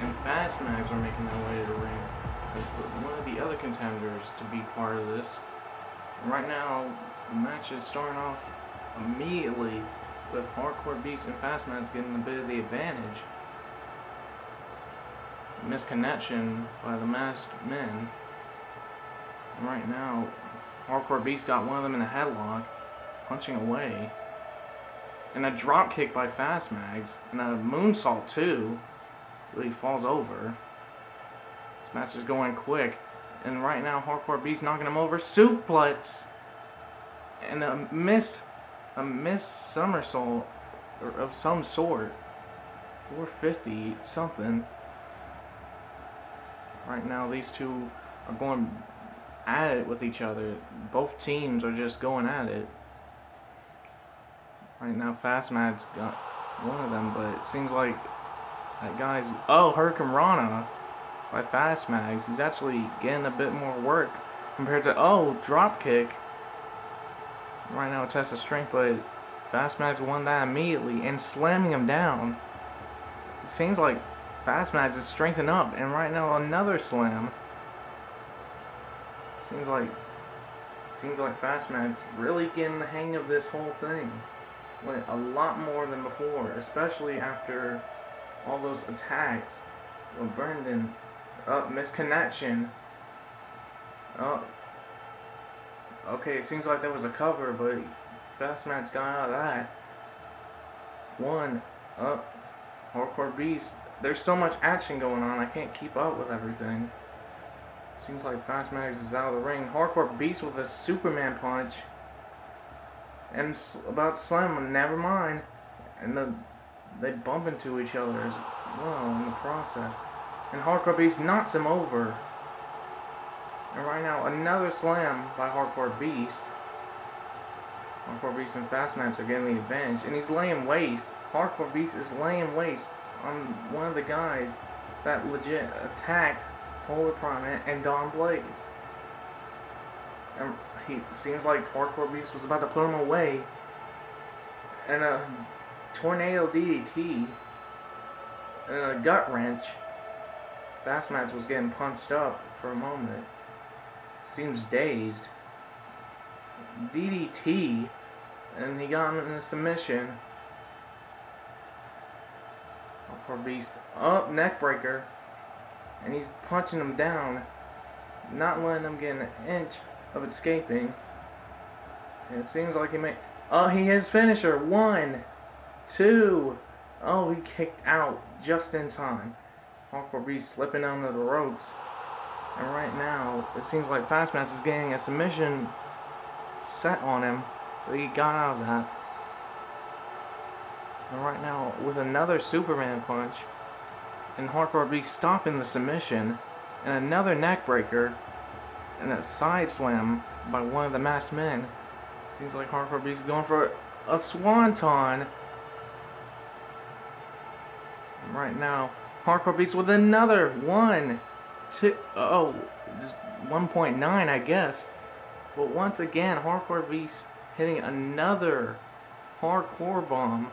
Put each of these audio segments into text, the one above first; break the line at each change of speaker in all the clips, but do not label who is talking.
and Fast Mags are making their way to the ring as one of the other contenders to be part of this. Right now, the match is starting off immediately with Hardcore Beast and Fast Mags getting a bit of the advantage. Misconnection by the masked men. And right now, Hardcore Beast got one of them in a headlock, punching away. And a drop kick by Fast Mags, and a moonsault too, but he falls over. This match is going quick, and right now Hardcore Beast knocking him over, suplex, and a missed, a missed somersault of some sort, 450 something. Right now these two are going at it with each other. Both teams are just going at it. Right now, Fast Mad's got one of them, but it seems like that guy's... Oh, Hurricane by Fast Mags. He's actually getting a bit more work compared to... Oh, Dropkick. Right now, a test of strength, but Fast Mags won that immediately and slamming him down. It seems like Fast Mags is strengthening up, and right now, another slam. Seems like... Seems like Fast Mags really getting the hang of this whole thing a lot more than before, especially after all those attacks with Brendan. Oh, misconnection. Oh. Okay, it seems like there was a cover, but Fast Mags got out of that. One. Up. Oh, Hardcore Beast. There's so much action going on, I can't keep up with everything. Seems like Fast Mags is out of the ring. Hardcore Beast with a Superman punch and about him, never mind. And the, they bump into each other as well in the process. And Hardcore Beast knocks him over. And right now, another slam by Hardcore Beast. Hardcore Beast and Fast Mags are getting the advantage. And he's laying waste. Hardcore Beast is laying waste on one of the guys that legit attacked Polar Prominent and Don Blaze. And he seems like Hardcore Beast was about to put him away. And a tornado DDT and uh, a gut wrench. Fast Mags was getting punched up for a moment. Seems dazed. DDT and he got him in a submission. Hardcore Beast up oh, neck breaker. And he's punching him down. Not letting him get an inch of escaping. And it seems like he may... Oh, he has finisher. One, two. Oh, he kicked out just in time. Beast slipping under the ropes. And right now, it seems like Fast is getting a submission set on him. But he got out of that. And right now, with another Superman punch, and Hardcore Beast stopping the submission, and another neckbreaker, and a side slam by one of the masked men. Seems like Hardcore Beast going for a swanton. Right now, Hardcore Beast with another one, two, oh, 1.9 I guess. But once again, Hardcore Beast hitting another hardcore bomb,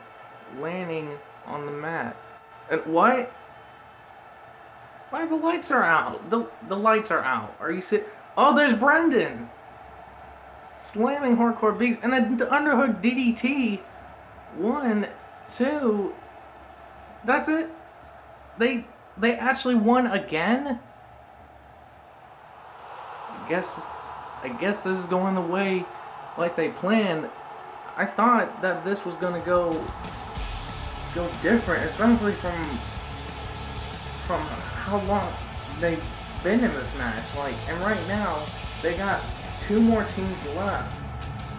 landing on the mat. And why? Why the lights are out? The the lights are out. Are you sit? Oh, there's Brendan! Slamming Hardcore Beast and an underhook DDT. One, two. That's it. They they actually won again. I guess I guess this is going the way like they planned. I thought that this was gonna go go different, especially from from how long they've been in this match. Like, and right now, they got two more teams left.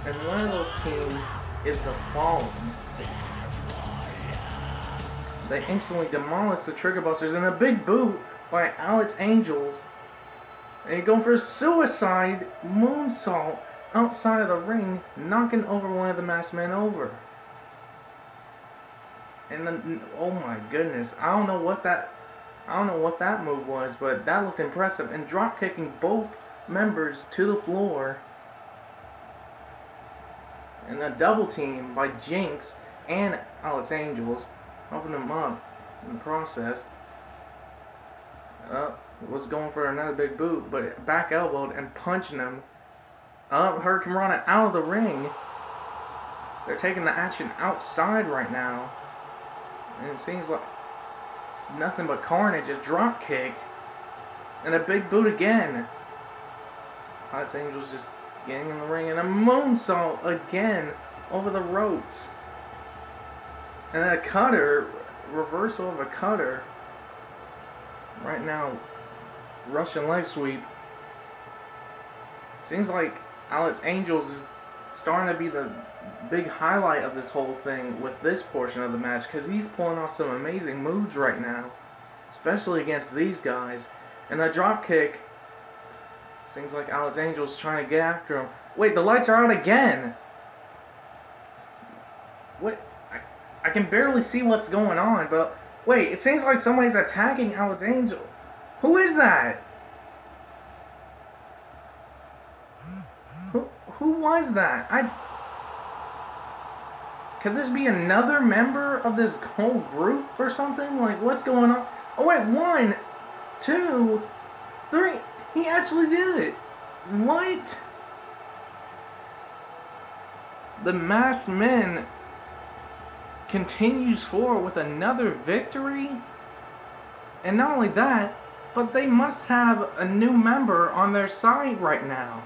And one of those teams is the Fallen. They instantly demolished the Trigger Busters in a big boot by Alex Angels. And going for a suicide moonsault outside of the ring, knocking over one of the masked men over. And then, oh my goodness, I don't know what that I don't know what that move was, but that looked impressive. And drop kicking both members to the floor. And a double team by Jinx and Alex Angels, helping them up in the process. Uh, was going for another big boot, but back elbowed and punching him. Up, uh, Hurricanrana out of the ring. They're taking the action outside right now. And it seems like nothing but carnage. A drop kick. And a big boot again. Alex Angel's just getting in the ring. And a moonsault again over the ropes. And then a cutter. Reversal of a cutter. Right now, Russian leg sweep. Seems like Alex Angels is starting to be the big highlight of this whole thing with this portion of the match because he's pulling off some amazing moves right now, especially against these guys. And that drop kick seems like Alex Angel's trying to get after him. Wait, the lights are out again. What? I, I can barely see what's going on, but wait, it seems like somebody's attacking Alex Angel. Who is that? Who, who was that? I could this be another member of this whole group or something? Like, what's going on? Oh, wait, one, two, three. He actually did it. What? The masked men continues forward with another victory. And not only that, but they must have a new member on their side right now.